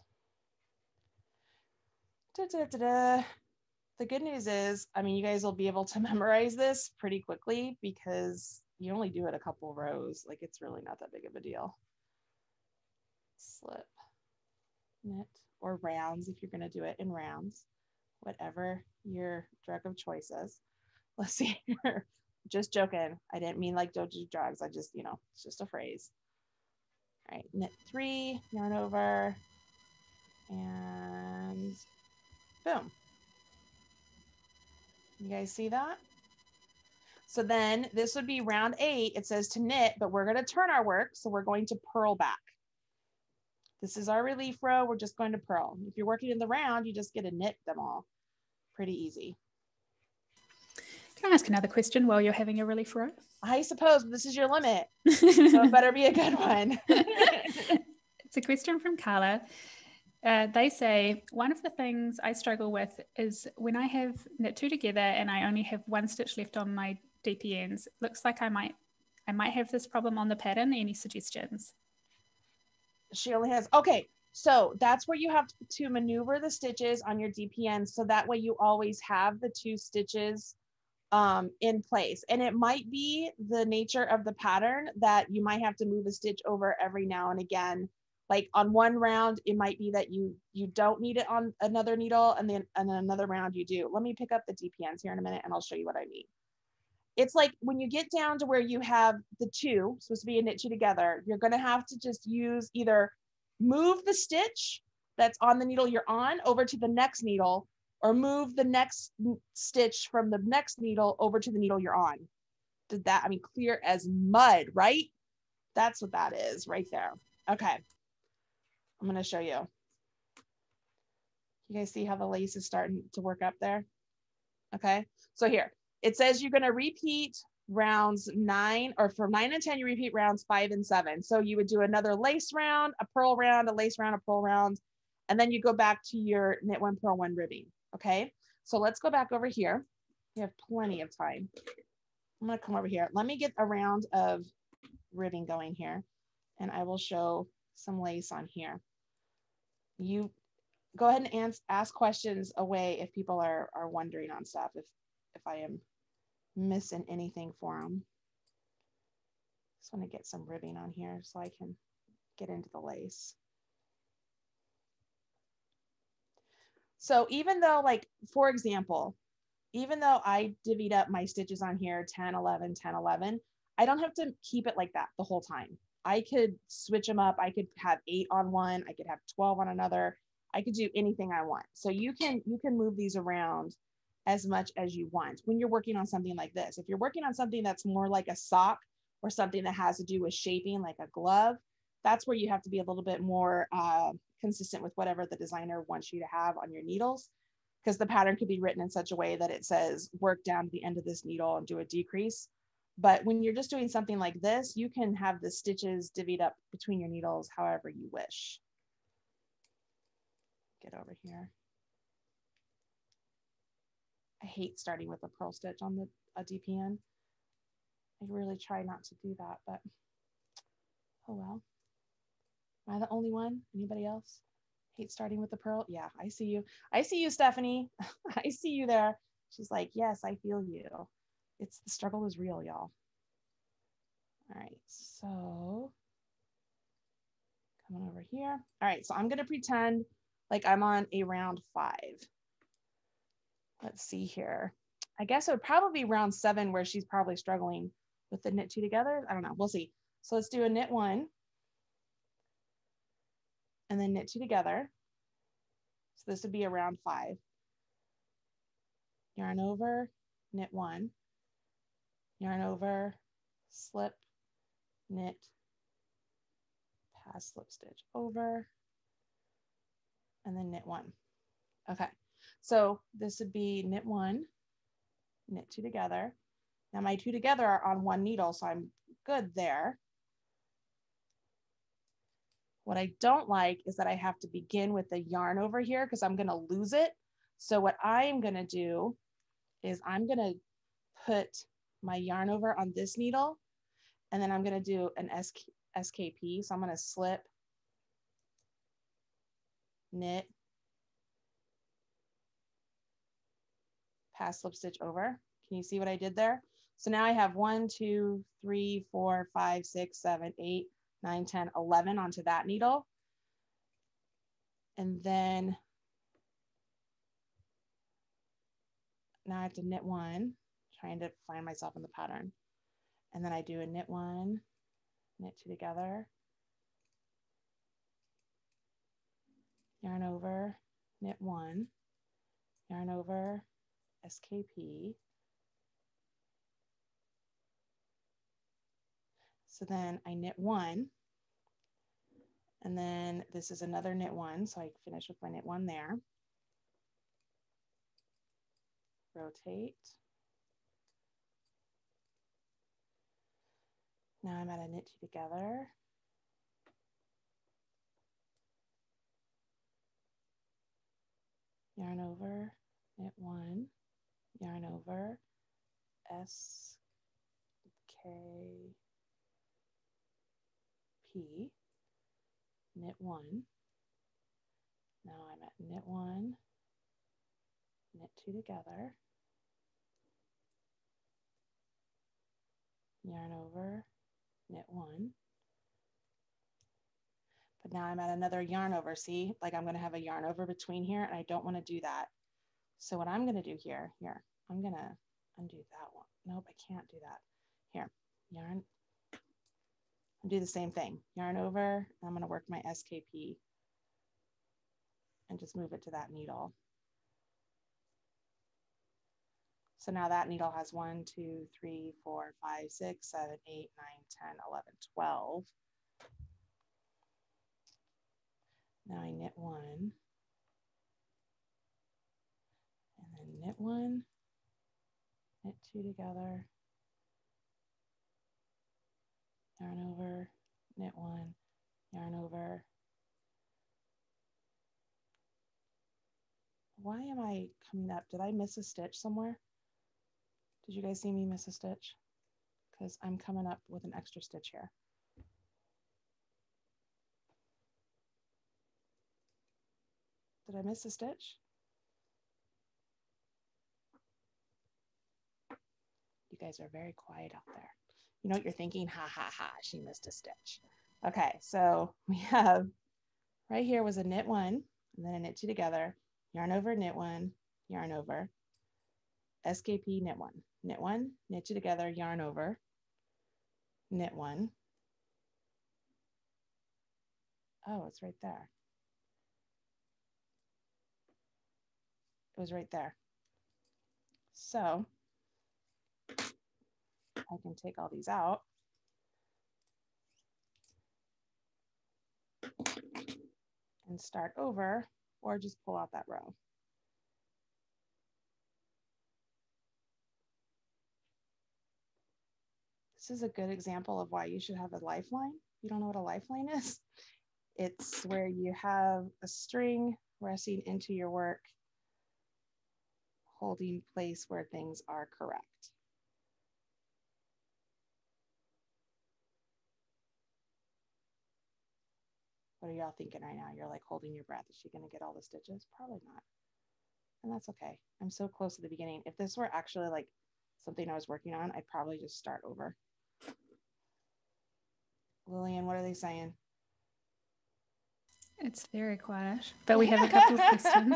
Da, da, da, the good news is, I mean, you guys will be able to memorize this pretty quickly because you only do it a couple rows. Like it's really not that big of a deal. Slip, knit, or rounds if you're going to do it in rounds, whatever your drug of choice is. Let's see here. just joking. I didn't mean like don't do drugs. I just, you know, it's just a phrase. All right, knit three, yarn over, and boom. You guys see that? So then this would be round eight. It says to knit, but we're going to turn our work. So we're going to purl back. This is our relief row. We're just going to purl. If you're working in the round, you just get to knit them all. Pretty easy. Can I ask another question while you're having a relief row? I suppose this is your limit. so it better be a good one. it's a question from Carla. Uh, they say one of the things I struggle with is when I have knit two together and I only have one stitch left on my DPNs. Looks like I might I might have this problem on the pattern. Any suggestions? She only has okay. So that's where you have to maneuver the stitches on your DPN so that way you always have the two stitches um, in place. And it might be the nature of the pattern that you might have to move a stitch over every now and again like on one round it might be that you you don't need it on another needle and then and then another round you do let me pick up the dpns here in a minute and i'll show you what i mean it's like when you get down to where you have the two supposed to be a knit two together you're going to have to just use either move the stitch that's on the needle you're on over to the next needle or move the next stitch from the next needle over to the needle you're on. Did that i mean clear as mud right? That's what that is right there. Okay. I'm going to show you. You guys see how the lace is starting to work up there? Okay, so here, it says you're going to repeat rounds nine, or from nine and 10, you repeat rounds five and seven. So you would do another lace round, a purl round, a lace round, a purl round, and then you go back to your knit one, purl one ribbing. Okay, so let's go back over here. We have plenty of time. I'm gonna come over here. Let me get a round of ribbing going here, and I will show some lace on here you go ahead and ask questions away if people are, are wondering on stuff, if, if I am missing anything for them. Just want to get some ribbing on here so I can get into the lace. So even though like, for example, even though I divvied up my stitches on here, 10, 11, 10, 11, I don't have to keep it like that the whole time. I could switch them up. I could have eight on one. I could have 12 on another. I could do anything I want. So you can, you can move these around as much as you want when you're working on something like this. If you're working on something that's more like a sock or something that has to do with shaping like a glove, that's where you have to be a little bit more uh, consistent with whatever the designer wants you to have on your needles because the pattern could be written in such a way that it says work down to the end of this needle and do a decrease. But when you're just doing something like this, you can have the stitches divvied up between your needles however you wish. Get over here. I hate starting with a purl stitch on the a DPN. I really try not to do that, but oh well. Am I the only one? Anybody else? Hate starting with the purl? Yeah, I see you. I see you, Stephanie. I see you there. She's like, yes, I feel you. It's the struggle is real, y'all. All right, so coming over here. All right, so I'm gonna pretend like I'm on a round five. Let's see here. I guess it would probably be round seven where she's probably struggling with the knit two together. I don't know, we'll see. So let's do a knit one and then knit two together. So this would be around five. Yarn over, knit one, yarn over, slip, knit, pass slip stitch over, and then knit one. Okay, so this would be knit one, knit two together. Now my two together are on one needle, so I'm good there. What I don't like is that I have to begin with the yarn over here because I'm gonna lose it. So what I'm gonna do is I'm gonna put my yarn over on this needle and then I'm gonna do an SK, SKP. So I'm gonna slip, knit, pass slip stitch over. Can you see what I did there? So now I have one, two, three, four, five, six, seven, eight, 9, 10, 11 onto that needle. And then now I have to knit one, trying to find myself in the pattern. And then I do a knit one, knit two together, yarn over, knit one, yarn over, SKP, So then I knit one, and then this is another knit one. So I finish with my knit one there. Rotate. Now I'm at a knit two together. Yarn over, knit one, yarn over, S, K, P, knit one. Now I'm at knit one, knit two together, yarn over, knit one. But now I'm at another yarn over, see, like I'm gonna have a yarn over between here and I don't wanna do that. So what I'm gonna do here, here, I'm gonna undo that one. Nope, I can't do that. Here, yarn, and do the same thing. Yarn over, I'm gonna work my SKP and just move it to that needle. So now that needle has one, two, three, four, five, six, seven, eight, nine, 10, 11, 12. Now I knit one, and then knit one, knit two together, yarn over, knit one, yarn over. Why am I coming up? Did I miss a stitch somewhere? Did you guys see me miss a stitch? Because I'm coming up with an extra stitch here. Did I miss a stitch? You guys are very quiet out there you know what you're thinking? Ha ha ha, she missed a stitch. Okay, so we have right here was a knit one and then a knit two together, yarn over, knit one, yarn over, SKP, knit one, knit one, knit two together, yarn over, knit one. Oh, it's right there. It was right there. So I can take all these out. And start over or just pull out that row. This is a good example of why you should have a lifeline. You don't know what a lifeline is? It's where you have a string resting into your work, holding place where things are correct. What are y'all thinking right now? You're like holding your breath. Is she going to get all the stitches? Probably not. And that's okay. I'm so close to the beginning. If this were actually like something I was working on, I'd probably just start over. Lillian, what are they saying? It's very quiet, but we have a couple of questions.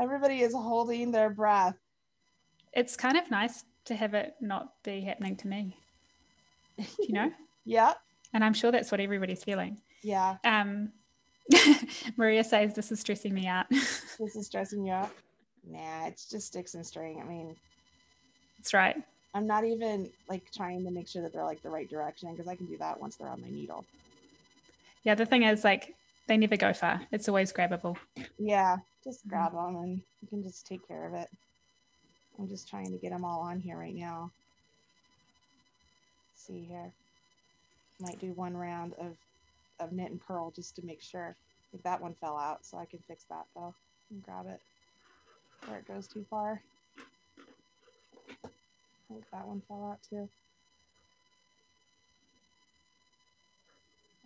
Everybody is holding their breath. It's kind of nice to have it not be happening to me. You know? yeah. And I'm sure that's what everybody's feeling. Yeah. Um, Maria says this is stressing me out. this is stressing you out. Nah, it's just sticks and string. I mean, that's right. I'm not even like trying to make sure that they're like the right direction because I can do that once they're on my needle. Yeah, the thing is, like, they never go far. It's always grabbable. Yeah, just grab them and you can just take care of it. I'm just trying to get them all on here right now. Let's see here. Might do one round of, of knit and purl just to make sure. If that one fell out, so I can fix that though and grab it where it goes too far I think that one fell out too.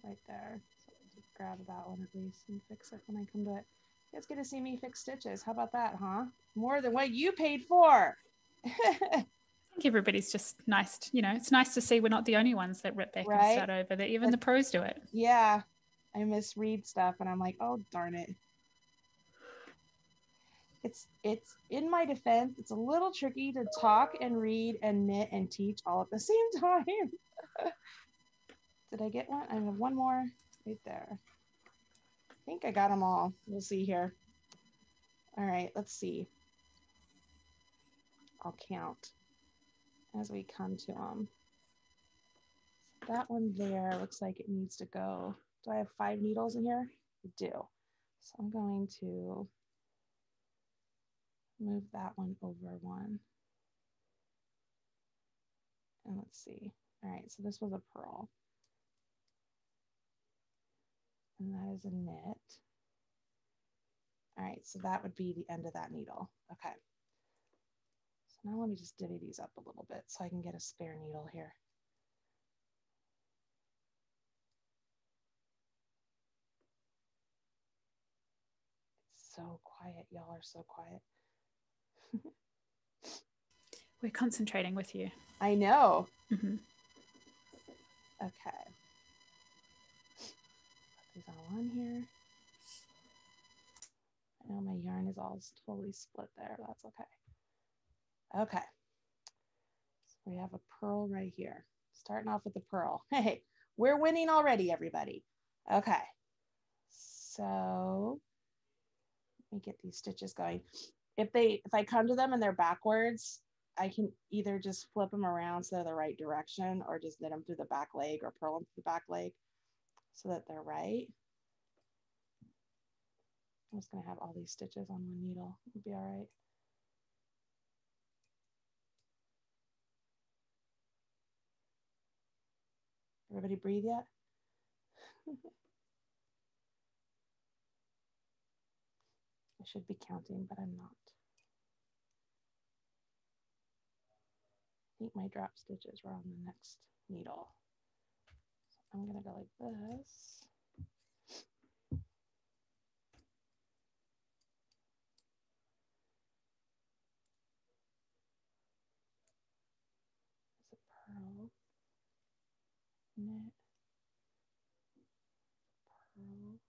Right there. So just grab that one at least and fix it when I come to it. You guys get to see me fix stitches. How about that, huh? More than what you paid for. I think everybody's just nice. To, you know, it's nice to see we're not the only ones that rip back right? and start over. That even the pros do it. Yeah, I misread stuff, and I'm like, oh darn it it's it's in my defense it's a little tricky to talk and read and knit and teach all at the same time did i get one i have one more right there i think i got them all we'll see here all right let's see i'll count as we come to them that one there looks like it needs to go do i have five needles in here i do so i'm going to move that one over one. And let's see. All right, so this was a purl. And that is a knit. All right, so that would be the end of that needle. Now let me just divvy these up a little bit so I can get a spare needle here. It's so quiet. Y'all are so quiet. We're concentrating with you. I know. Mm-hmm. Okay. Put these all on here. I know my yarn is all totally split there. That's okay. Okay. So we have a purl right here. Starting off with the purl. Hey, we're winning already, everybody. Okay. So let me get these stitches going if they if I come to them and they're backwards, I can either just flip them around so they're the right direction or just knit them through the back leg or purl them through the back leg so that they're right. I'm just gonna have all these stitches on one needle. It'll be all right. Everybody breathe yet? I should be counting, but I'm not. I think my drop stitches were on the next needle. So I'm gonna go like this. There's a purl, knit, purl,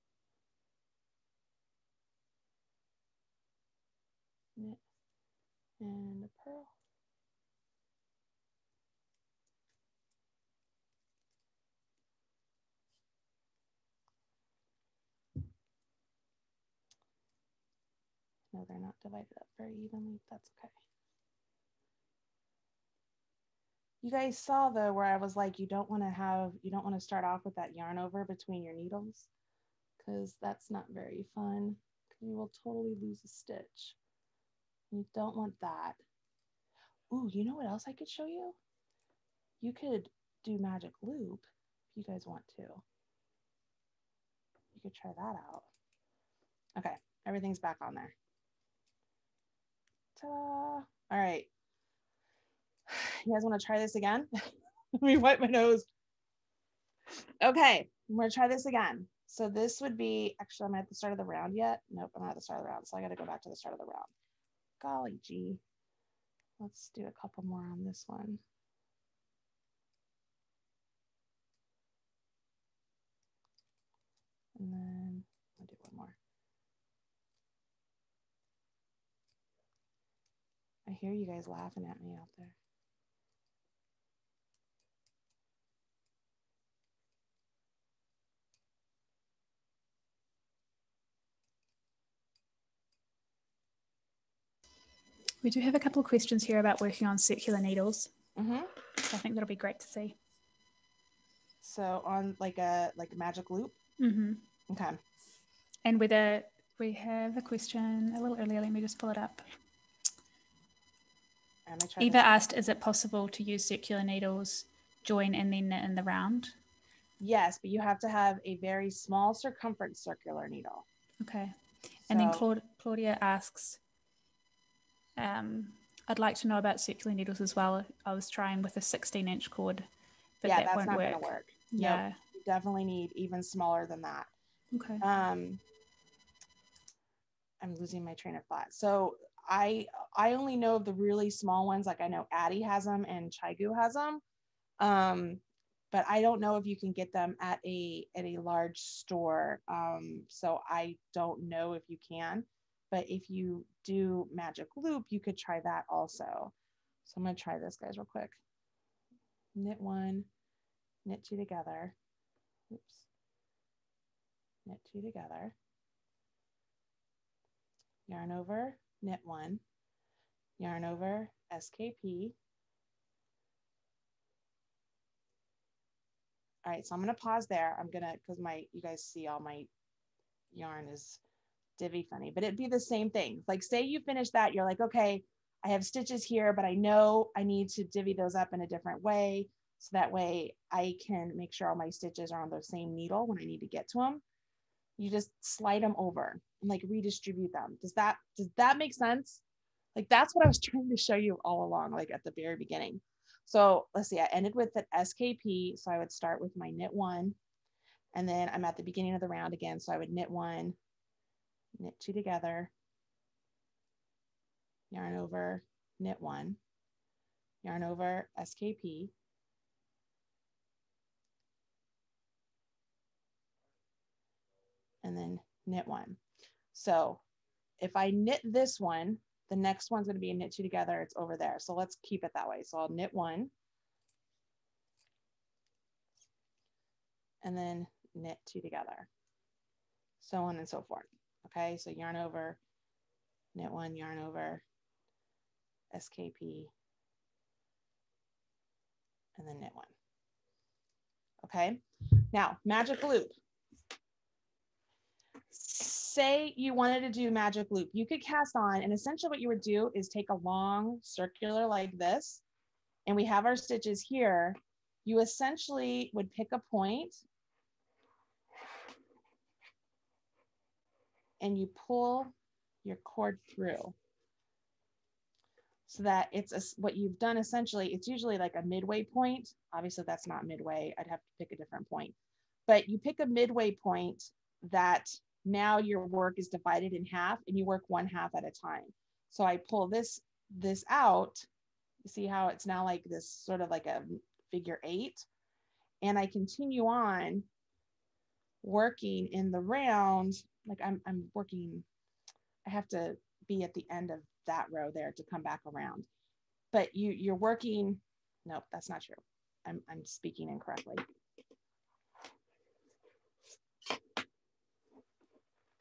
knit, and a purl. No, they're not divided up very evenly. That's okay. You guys saw though where I was like, you don't want to have, you don't want to start off with that yarn over between your needles because that's not very fun. You will totally lose a stitch. You don't want that. Ooh, you know what else I could show you? You could do magic loop if you guys want to. You could try that out. Okay, everything's back on there. Ta-da. All right. You guys want to try this again? Let me wipe my nose. Okay, I'm gonna try this again. So this would be, actually am I'm at the start of the round yet. Nope, I'm not at the start of the round. So I gotta go back to the start of the round. Golly gee. Let's do a couple more on this one. And then I'll do one more. I hear you guys laughing at me out there. We do have a couple of questions here about working on circular needles. Mm-hmm. So I think that'll be great to see. So on like a like a magic loop. Mm-hmm. Okay. And with whether we have a question a little earlier, let me just pull it up. Eva asked, is it possible to use circular needles, join and then knit in the round? Yes, but you have to have a very small circumference circular needle. Okay. And so, then Claud- Claudia asks, um, I'd like to know about circular needles as well. I was trying with a 16 inch cord, but yeah, that that's not going to work. Yeah. Nope. You definitely need even smaller than that. Okay. Um, I'm losing my train of thought. So I I only know of the really small ones. Like I know Addi has them and ChiaoGoo has them. Um, but I don't know if you can get them at a at a large store. Um, so I don't know if you can. But if you do magic loop, you could try that also. So I'm to try this, guys, real quick. Knit one, knit two together. Oops. Knit two together. Yarn over, knit one, yarn over, SKP. All right, so I'm going to pause there. I'm going to, because my, you guys see all my yarn is divvy funny, but it'd be the same thing. Like say you finish that, you're like, okay, I have stitches here, but I know I need to divvy those up in a different way. So that way I can make sure all my stitches are on the same needle when I need to get to them. You just slide them over and like redistribute them. Does that, does that make sense? Like that's what I was trying to show you all along, like at the very beginning. So let's see, I ended with an SKP. So I would start with my knit one and then I'm at the beginning of the round again. So I would knit one, knit two together, yarn over, knit one, yarn over, SKP, and then knit one. So if I knit this one, the next one's going to be a knit two together. It's over there. So let's keep it that way. So I'll knit one and then knit two together, so on and so forth. Okay, so yarn over, knit one, yarn over, SKP, and then knit one. Okay, now magic loop. Say you wanted to do magic loop, you could cast on, and essentially what you would do is take a long circular like this, and we have our stitches here. You essentially would pick a point and you pull your cord through so that it's a, what you've done essentially it's usually like a midway point. Obviously that's not midway. I'd have to pick a different point. But you pick a midway point that now your work is divided in half and you work one half at a time. So i pull this this out. You see how it's now like this sort of like a figure eight? And i continue on working in the round like I'm, I'm working, I have to be at the end of that row there to come back around. But you, you're working, nope, that's not true. I'm, I'm speaking incorrectly.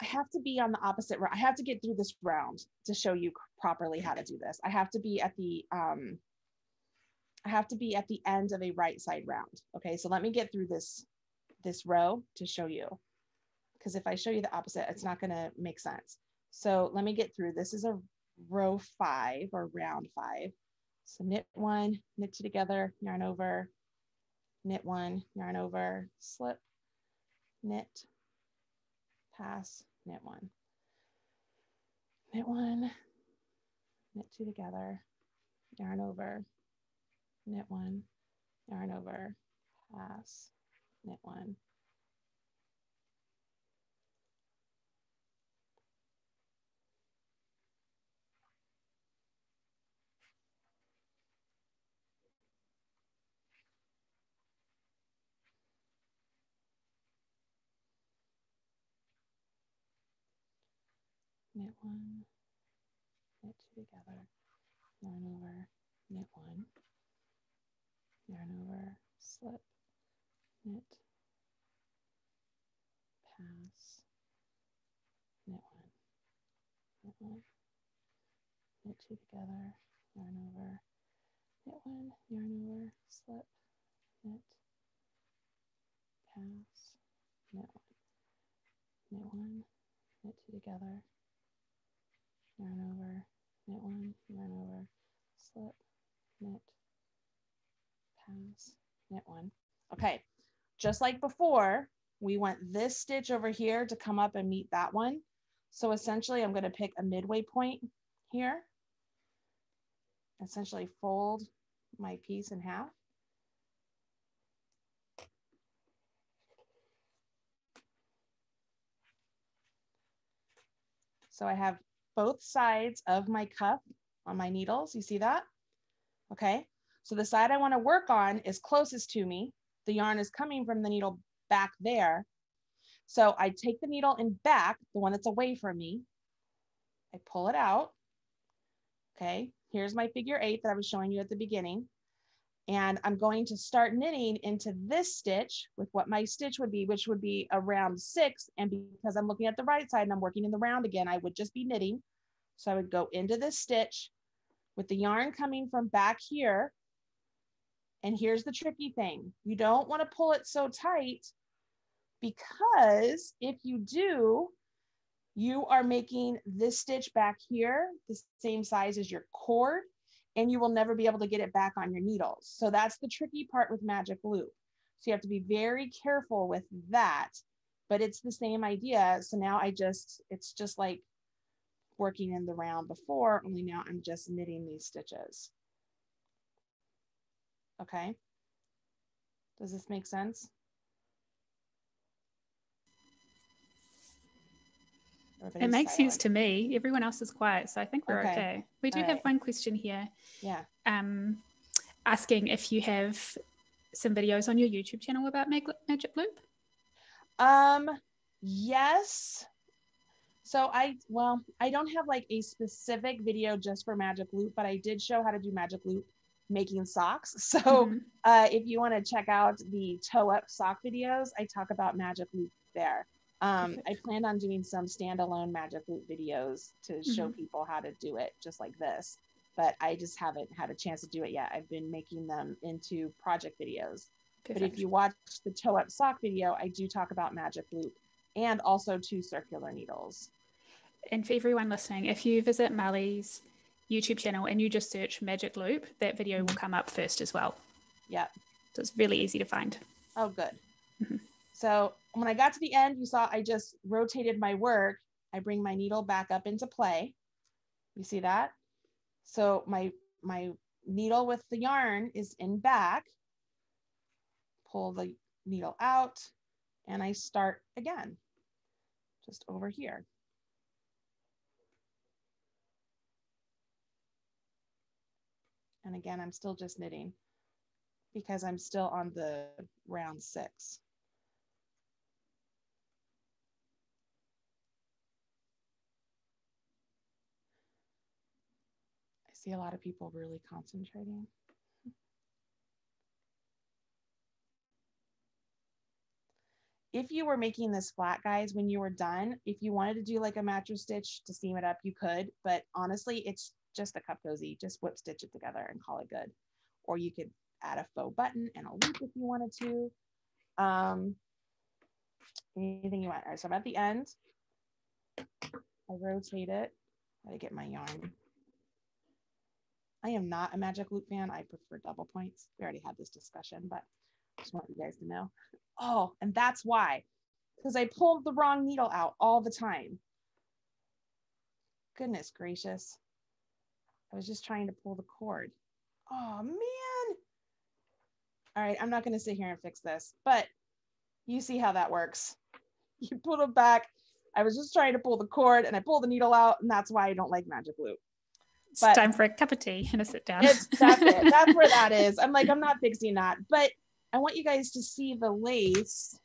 I have to be on the opposite row. I have to get through this round to show you properly how to do this. I have to be at the, um, I have to be at the end of a right side round. Okay, so let me get through this, this row to show you. Because if I show you the opposite, it's not gonna make sense. So let me get through. This is a row five or round five. So knit one, knit two together, yarn over, knit one, yarn over, slip, knit, pass, knit one. Knit one, knit two together, yarn over, knit one, yarn over, pass, knit one. Knit one, knit two together, yarn over, knit one, yarn over, slip, knit, pass, knit one, knit one, knit two together, yarn over, knit one, yarn over, slip, knit, pass, knit one, knit one, knit two together, yarn over, knit one, yarn over, slip, knit, pass, knit one. Okay, just like before, we want this stitch over here to come up and meet that one. So essentially I'm gonna pick a midway point here, essentially fold my piece in half. So I have both sides of my cuff on my needles. You see that? Okay. So the side I want to work on is closest to me. The yarn is coming from the needle back there. So I take the needle in back, the one that's away from me. I pull it out. Okay. Here's my figure eight that I was showing you at the beginning. And I'm going to start knitting into this stitch with what my stitch would be, which would be around six. And because I'm looking at the right side and I'm working in the round again, I would just be knitting. So I would go into this stitch with the yarn coming from back here. And here's the tricky thing. You don't want to pull it so tight because if you do, you are making this stitch back here the same size as your cord and you will never be able to get it back on your needles. So that's the tricky part with magic loop. So you have to be very careful with that, but it's the same idea. So now I just, it's just like working in the round before, only now I'm just knitting these stitches. Okay. Does this make sense? It makes silent. sense to me. Everyone else is quiet, so I think we're okay. okay. We do All have right. one question here. Yeah. Um, asking if you have some videos on your YouTube channel about Mag- Magic Loop. Um, yes. So I well, I don't have like a specific video just for Magic Loop, but I did show how to do Magic Loop making socks. So mm-hmm. uh, if you want to check out the toe up sock videos, I talk about Magic Loop there. Um, I planned on doing some standalone Magic Loop videos to mm-hmm. show people how to do it just like this, but I just haven't had a chance to do it yet. I've been making them into project videos. Perfect. But if you watch the toe up sock video, I do talk about Magic Loop and also two circular needles. And for everyone listening, if you visit Marly's YouTube channel and you just search Magic Loop, that video will come up first as well. Yeah. So it's really easy to find. Oh, good. Mm-hmm. So when I got to the end, you saw I just rotated my work. I bring my needle back up into play. You see that? So my, my needle with the yarn is in back. Pull the needle out and I start again, just over here. And again, I'm still just knitting because I'm still on the round six. See a lot of people really concentrating. If you were making this flat, guys, when you were done, if you wanted to do like a mattress stitch to seam it up, you could. But honestly, it's just a cup cozy. Just whip stitch it together and call it good. or you could add a faux button and a loop if you wanted to. Um, anything you want. All right, so I'm at the end. I rotate it. I get my yarn. I am not a magic loop fan. I prefer double points. We already had this discussion, but I just want you guys to know. Oh, and that's why, because I pulled the wrong needle out all the time. Goodness gracious. I was just trying to pull the cord. Oh man. All right, I'm not gonna sit here and fix this, but you see how that works. You pull it back. I was just trying to pull the cord and I pulled the needle out, and that's why I don't like magic loop. It's but time for a cup of tea and a sit down. It's that's it. That's where that is. I'm like, I'm not fixing that. But I want you guys to see the lace.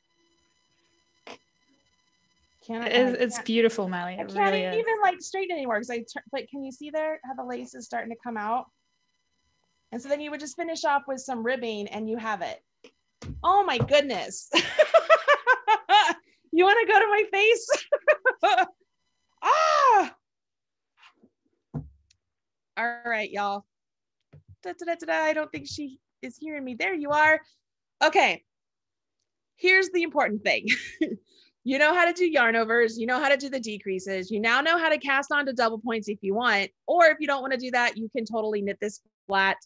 Can I? It's, it's beautiful, Marly. It I can't really even is. like straighten anymore because I turn. Like, can you see there how the lace is starting to come out? And so then you would just finish off with some ribbing, and you have it. Oh my goodness! you want to go to my face? ah! All right, y'all. Da, da, da, I don't think she is hearing me. There you are. Okay. Here's the important thing. you know how to do yarn overs, you know how to do the decreases. You now know how to cast on to double points if you want, or if you don't want to do that, you can totally knit this flat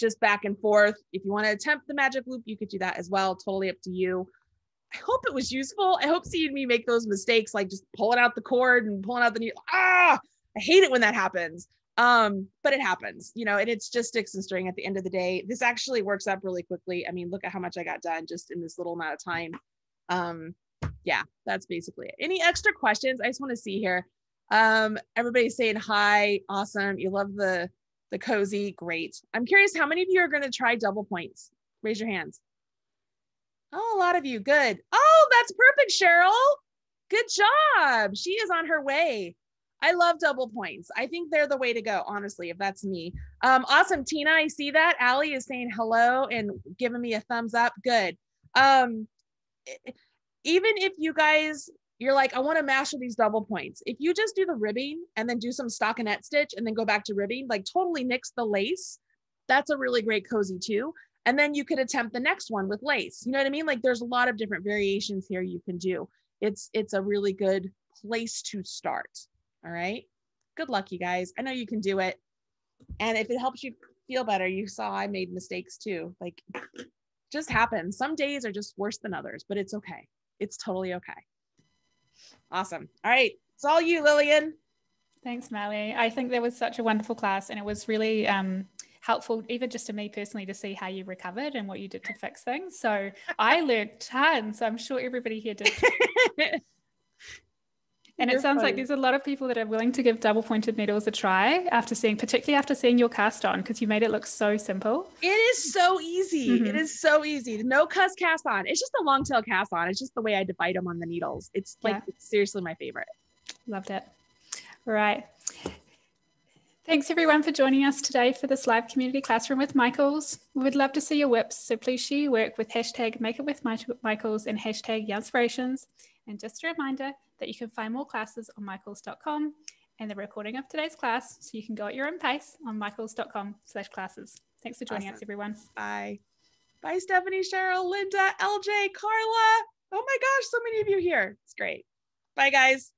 just back and forth. If you want to attempt the magic loop, you could do that as well. Totally up to you. I hope it was useful. I hope seeing me make those mistakes, like just pulling out the cord and pulling out the needle. Ah, I hate it when that happens. Um, but it happens, you know, and it's just sticks and string at the end of the day. This actually works up really quickly. I mean, look at how much I got done just in this little amount of time. Um, yeah, that's basically it. Any extra questions? I just want to see here. Um, everybody's saying hi, awesome. You love the the cozy, great. I'm curious how many of you are going to try double points? Raise your hands. Oh, a lot of you. Good. Oh, that's perfect, Cheryl. Good job. She is on her way. I love double points. I think they're the way to go, honestly, if that's me. Um, awesome. Tina, I see that. Allie is saying hello and giving me a thumbs up. Good. Um, even if you guys, you're like, I want to master these double points. If you just do the ribbing and then do some stockinette stitch and then go back to ribbing, like totally nix the lace, that's a really great cozy too. And then you could attempt the next one with lace. You know what I mean? Like there's a lot of different variations here you can do. It's it's a really good place to start. All right. Good luck, you guys. I know you can do it. And if it helps you feel better, you saw I made mistakes too. Like, just happens. Some days are just worse than others, but it's okay. It's totally okay. Awesome. All right. It's all you, Lillian. Thanks, Marly. I think that was such a wonderful class, and it was really um, helpful, even just to me personally, to see how you recovered and what you did to fix things. So I learned tons. I'm sure everybody here did. And You're it sounds funny. like there's a lot of people that are willing to give double pointed needles a try after seeing, particularly after seeing your cast on, because you made it look so simple. It is so easy. Mm-hmm. It is so easy. No cuss cast on. It's just a long tail cast on. It's just the way I divide them on the needles. It's like yeah. it's seriously my favorite. Loved it. All right. Thanks everyone for joining us today for this live community classroom with Michaels. We would love to see your WIPs, so please share your work with hashtag Make It With Michaels and hashtag Yarnspirations. And just a reminder that you can find more classes on michaels.com and the recording of today's class so you can go at your own pace on michaels.com slash classes. Thanks for joining awesome. us, everyone. Bye. Bye, Stephanie, Cheryl, Linda, LJ, Carla. Oh my gosh, so many of you here. It's great. Bye, guys.